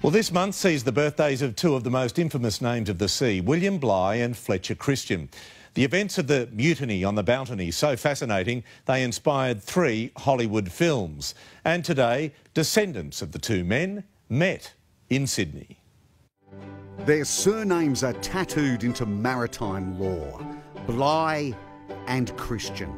Well, this month sees the birthdays of two of the most infamous names of the sea, William Bligh and Fletcher Christian. The events of the mutiny on the Bounty so fascinating, they inspired three Hollywood films. And today, descendants of the two men met in Sydney. Their surnames are tattooed into maritime law Bligh and Christian.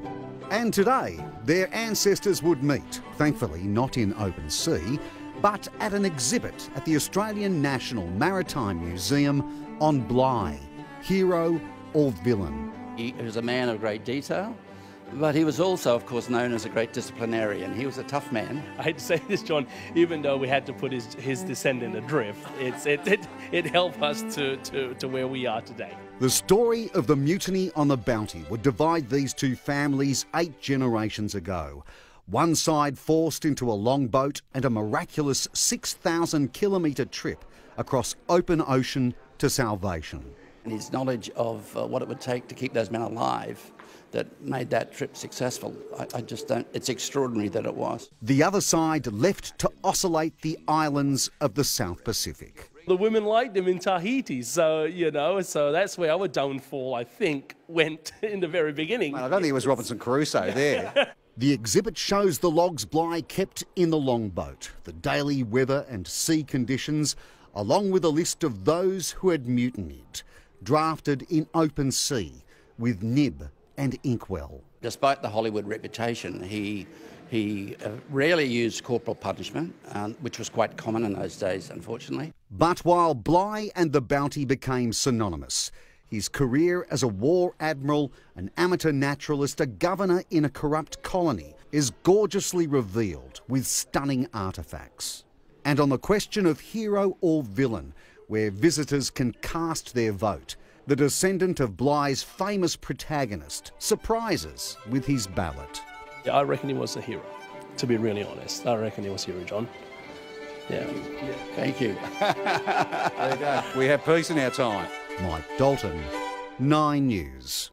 And today, their ancestors would meet, thankfully not in open sea, but at an exhibit at the Australian National Maritime Museum on Bligh, hero or villain. He was a man of great detail, but he was also, of course, known as a great disciplinarian. He was a tough man. I hate to say this, John, even though we had to put his, his descendant adrift, it's, it, it, it helped us to, to, to where we are today. The story of the mutiny on the Bounty would divide these two families eight generations ago. One side forced into a longboat and a miraculous 6,000 kilometre trip across open ocean to salvation. And his knowledge of uh, what it would take to keep those men alive that made that trip successful. I, I, just don't, it's extraordinary that it was. The other side left to oscillate the islands of the South Pacific. The women liked him in Tahiti, so, you know, so that's where our downfall, I think, went in the very beginning. I don't think it was Robinson Crusoe there. The exhibit shows the logs Bligh kept in the longboat, the daily weather and sea conditions, along with a list of those who had mutinied, drafted in open sea with nib and inkwell. Despite the Hollywood reputation, he he uh, rarely used corporal punishment, um, which was quite common in those days, unfortunately. But while Bligh and the bounty became synonymous, his career as a war admiral, an amateur naturalist, a governor in a corrupt colony is gorgeously revealed with stunning artefacts. And on the question of hero or villain, where visitors can cast their vote, the descendant of Bligh's famous protagonist surprises with his ballot. Yeah, I reckon he was a hero, to be really honest. I reckon he was a hero, John. Yeah. yeah. Thank you. there you go. We have peace in our time. Mike Dalton, 9 News.